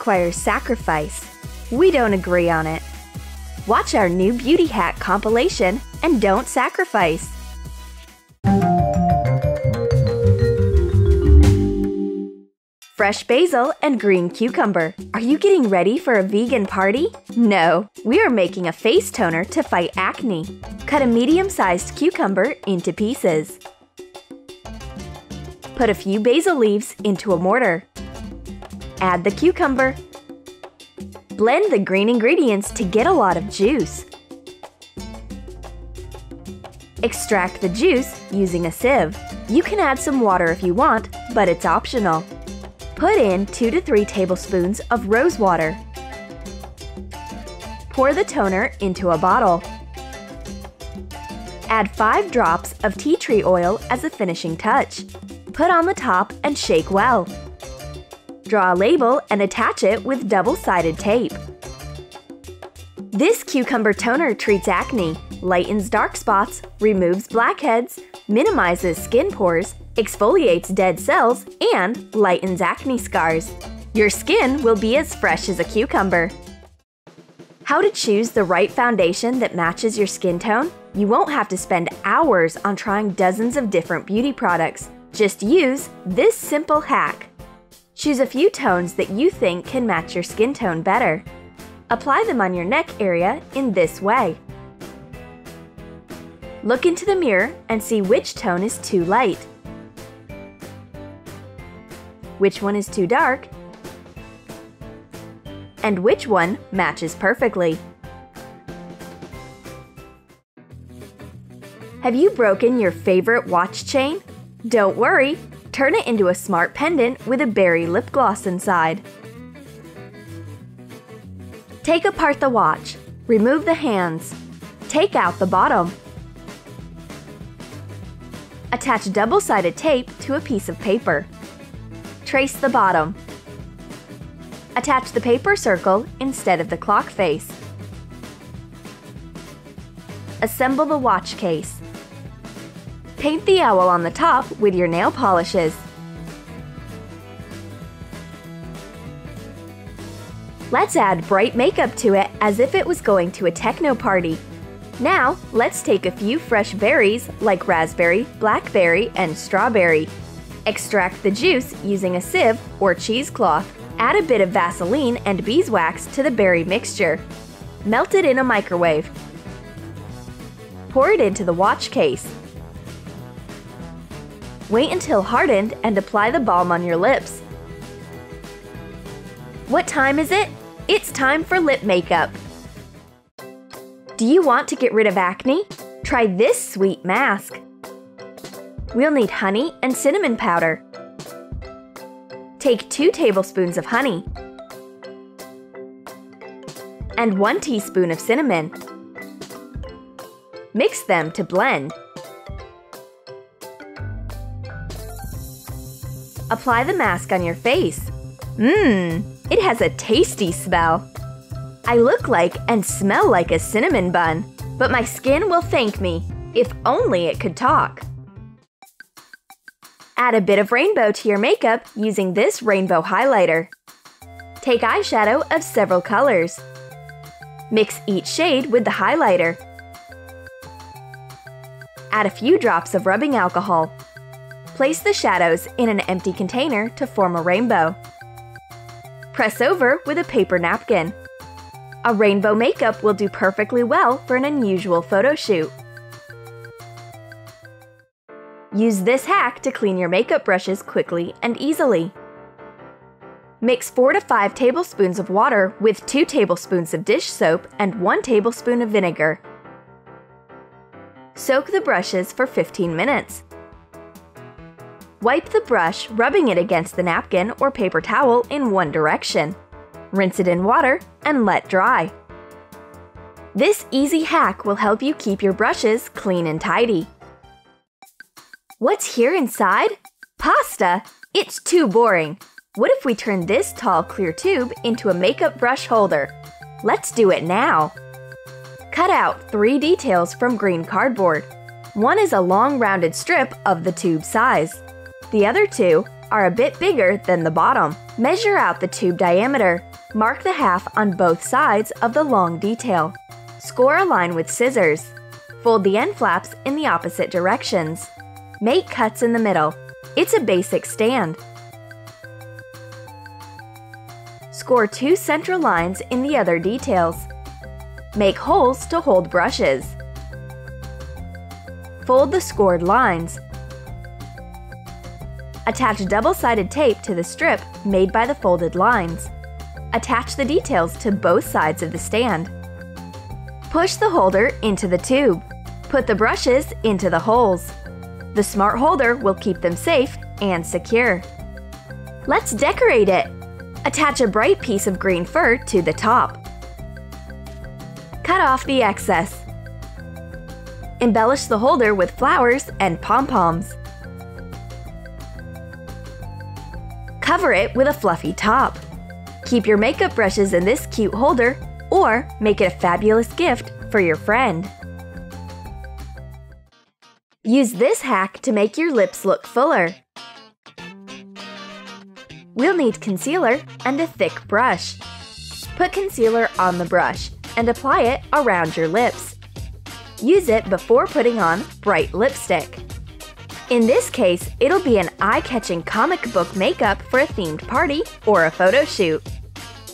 Requires sacrifice. We don't agree on it. Watch our new beauty hack compilation and don't sacrifice. Fresh basil and green cucumber. Are you getting ready for a vegan party? No, we are making a face toner to fight acne. Cut a medium-sized cucumber into pieces. Put a few basil leaves into a mortar. Add the cucumber. Blend the green ingredients to get a lot of juice. Extract the juice using a sieve. You can add some water if you want, but it's optional. Put in 2 to 3 tablespoons of rose water. Pour the toner into a bottle. Add 5 drops of tea tree oil as a finishing touch. Put on the top and shake well. Draw a label and attach it with double-sided tape. This cucumber toner treats acne, lightens dark spots, removes blackheads, minimizes skin pores, exfoliates dead cells, and lightens acne scars. Your skin will be as fresh as a cucumber. How to choose the right foundation that matches your skin tone? You won't have to spend hours on trying dozens of different beauty products. Just use this simple hack. Choose a few tones that you think can match your skin tone better. Apply them on your neck area in this way. Look into the mirror and see which tone is too light which one is too dark, and which one matches perfectly. Have you broken your favorite watch chain? Don't worry, turn it into a smart pendant with a berry lip gloss inside. Take apart the watch, remove the hands, take out the bottom. Attach double-sided tape to a piece of paper. Trace the bottom. Attach the paper circle instead of the clock face. Assemble the watch case. Paint the owl on the top with your nail polishes. Let's add bright makeup to it as if it was going to a techno party. Now, let's take a few fresh berries like raspberry, blackberry, and strawberry Extract the juice using a sieve or cheesecloth. Add a bit of Vaseline and beeswax to the berry mixture. Melt it in a microwave. Pour it into the watch case. Wait until hardened and apply the balm on your lips. What time is it? It's time for lip makeup. Do you want to get rid of acne? Try this sweet mask. We'll need honey and cinnamon powder. Take 2 tablespoons of honey and 1 teaspoon of cinnamon. Mix them to blend. Apply the mask on your face. Mmm, it has a tasty smell. I look like and smell like a cinnamon bun, but my skin will thank me. If only it could talk. Add a bit of rainbow to your makeup using this rainbow highlighter. Take eyeshadow of several colors. Mix each shade with the highlighter. Add a few drops of rubbing alcohol. Place the shadows in an empty container to form a rainbow. Press over with a paper napkin. A rainbow makeup will do perfectly well for an unusual photo shoot. Use this hack to clean your makeup brushes quickly and easily. Mix 4 to 5 tablespoons of water with 2 tablespoons of dish soap and 1 tablespoon of vinegar. Soak the brushes for 15 minutes. Wipe the brush, rubbing it against the napkin or paper towel in one direction. Rinse it in water and let dry. This easy hack will help you keep your brushes clean and tidy. What's here inside? Pasta! It's too boring. What if we turn this tall clear tube into a makeup brush holder? Let's do it now. Cut out three details from green cardboard. One is a long rounded strip of the tube size. The other two are a bit bigger than the bottom. Measure out the tube diameter. Mark the half on both sides of the long detail. Score a line with scissors. Fold the end flaps in the opposite directions. Make cuts in the middle. It's a basic stand. Score two central lines in the other details. Make holes to hold brushes. Fold the scored lines. Attach double-sided tape to the strip made by the folded lines. Attach the details to both sides of the stand. Push the holder into the tube. Put the brushes into the holes. The smart holder will keep them safe and secure. Let's decorate it! Attach a bright piece of green fur to the top. Cut off the excess. Embellish the holder with flowers and pom-poms. Cover it with a fluffy top. Keep your makeup brushes in this cute holder or make it a fabulous gift for your friend. Use this hack to make your lips look fuller. We'll need concealer and a thick brush. Put concealer on the brush and apply it around your lips. Use it before putting on bright lipstick. In this case, it'll be an eye-catching comic book makeup for a themed party or a photo shoot.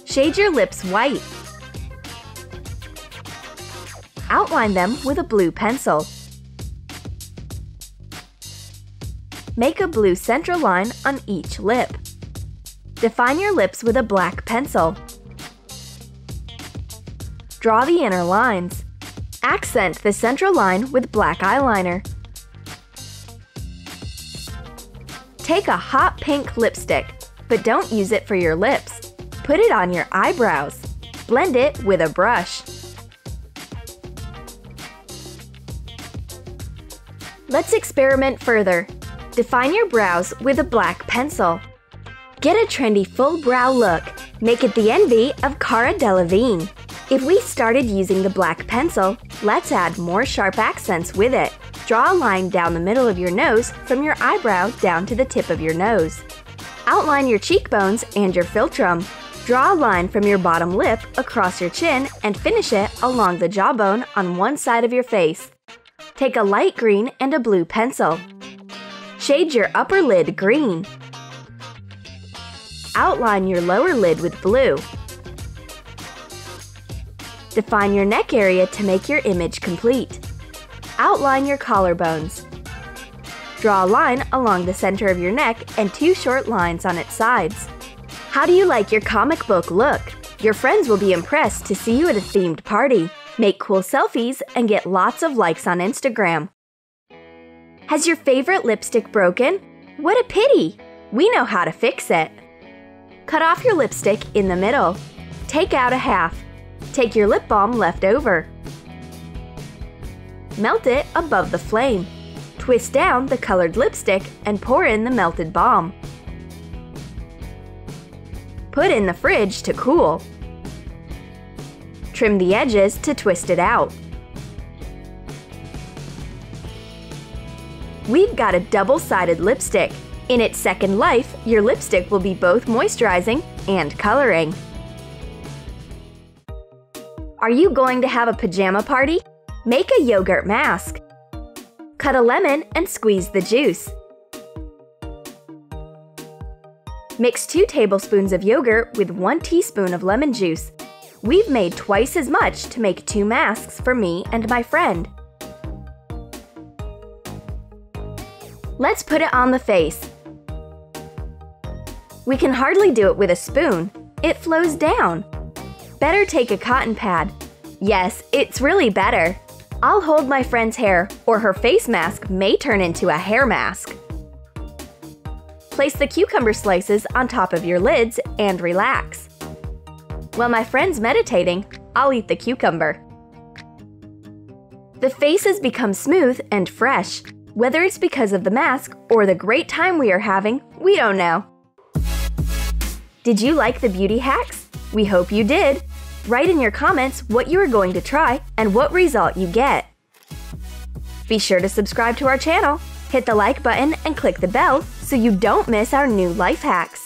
Shade your lips white. Outline them with a blue pencil. Make a blue central line on each lip. Define your lips with a black pencil. Draw the inner lines. Accent the central line with black eyeliner. Take a hot pink lipstick, but don't use it for your lips. Put it on your eyebrows. Blend it with a brush. Let's experiment further. Define your brows with a black pencil. Get a trendy full brow look. Make it the envy of Cara Delevingne. If we started using the black pencil, let's add more sharp accents with it. Draw a line down the middle of your nose from your eyebrow down to the tip of your nose. Outline your cheekbones and your philtrum. Draw a line from your bottom lip across your chin and finish it along the jawbone on one side of your face. Take a light green and a blue pencil. Shade your upper lid green. Outline your lower lid with blue. Define your neck area to make your image complete. Outline your collarbones. Draw a line along the center of your neck and two short lines on its sides. How do you like your comic book look? Your friends will be impressed to see you at a themed party. Make cool selfies and get lots of likes on Instagram. Has your favorite lipstick broken? What a pity! We know how to fix it. Cut off your lipstick in the middle. Take out a half. Take your lip balm left over. Melt it above the flame. Twist down the colored lipstick and pour in the melted balm. Put in the fridge to cool. Trim the edges to twist it out. We've got a double-sided lipstick. In its second life, your lipstick will be both moisturizing and coloring. Are you going to have a pajama party? Make a yogurt mask. Cut a lemon and squeeze the juice. Mix 2 tablespoons of yogurt with 1 teaspoon of lemon juice. We've made twice as much to make two masks for me and my friend. Let's put it on the face. We can hardly do it with a spoon. It flows down. Better take a cotton pad. Yes, it's really better. I'll hold my friend's hair, or her face mask may turn into a hair mask. Place the cucumber slices on top of your lids and relax. While my friend's meditating, I'll eat the cucumber. The face has become smooth and fresh. Whether it's because of the mask or the great time we are having, we don't know. Did you like the beauty hacks? We hope you did! Write in your comments what you are going to try and what result you get. Be sure to subscribe to our channel, hit the like button and click the bell so you don't miss our new life hacks.